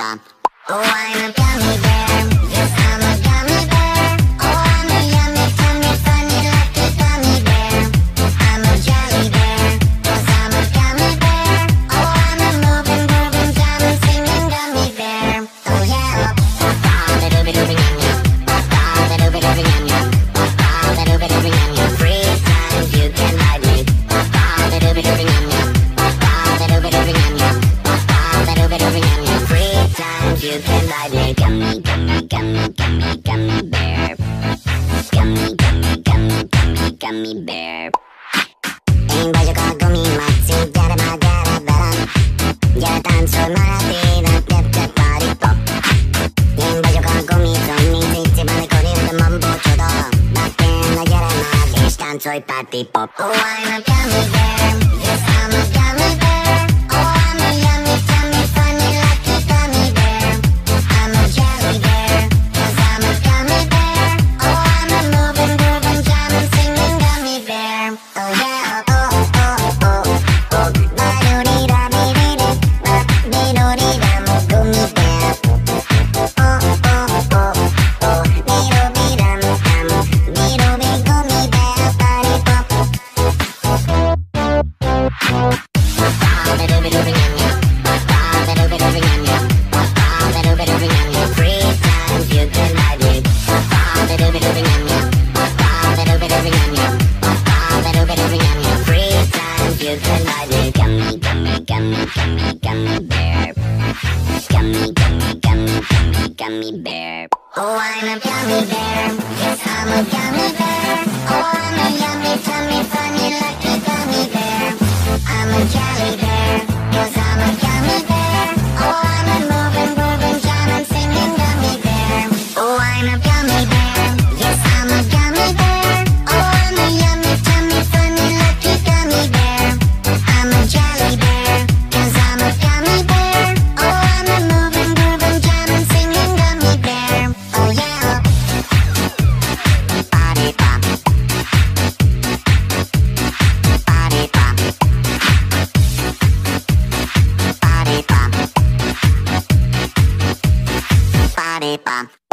Oh, I'm a gummy Gummy, gummy, gummy, gummy, gummy bear. Gummy, gummy, gummy, gummy, gummy bear. Ain't by your gummy, maxi, get it, my get it, better. Yeah, dance on my feet, and get that pop. Ain't by gummy, don't need my body with the mumbo chodo. Back in, I get it, my dish, dance, soy party pop. Oh, I'm a gummy bear. Yes, I'm a gummy bear. Gummy, gummy, gummy, gummy, bear. Gummy, gummy, gummy, gummy, gummy bear. Oh, I'm a gummy bear. Yes, I'm a gummy bear. Oh, I'm a yummy, tummy, funny, lucky Lipa.